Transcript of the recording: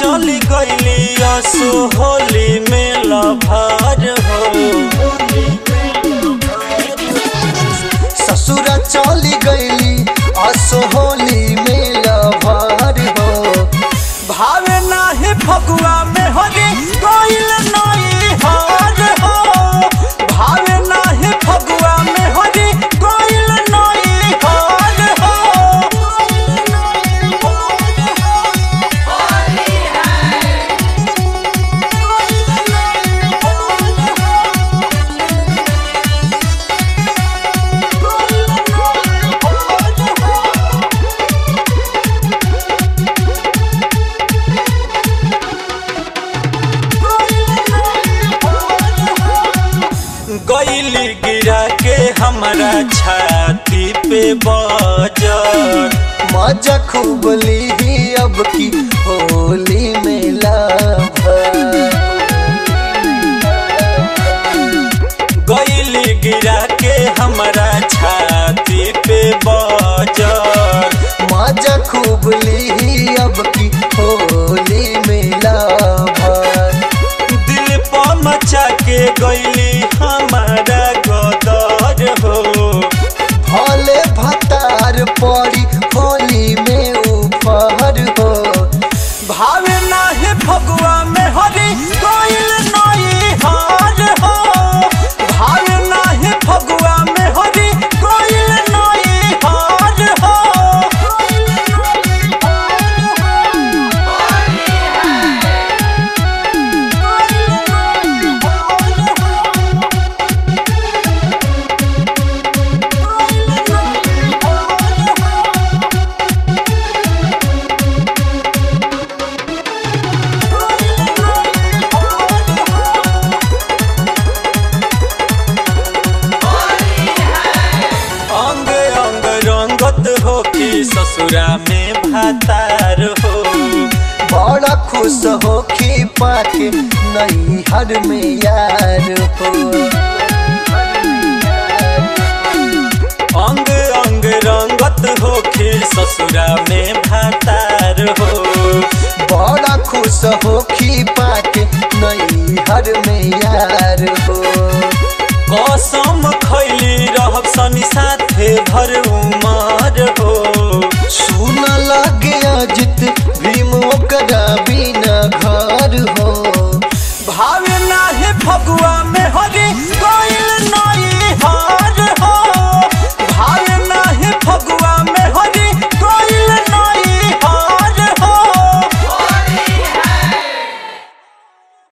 चली गईली असो होली मेला लभार गिरा के हमारा छाती पे बजर। मज़ा खूब ली अब की होली में लभार गईली गिरा के हमारा छाती पे बजर। मज़ा खूब ली अब की होली में दिल पर मचा के गईली रंगत हो कि ससुरा में भातार हो बड़ा खुश हो कि पाके नई हर में यार हो अंग अंग रंगत हो कि ससुरा में भातार हो बड़ा खुश हो कि पाके नई हर में यार हो कसम खैली रहब सनी साथे भर उमर। भीम ओकरा बिना घर हो।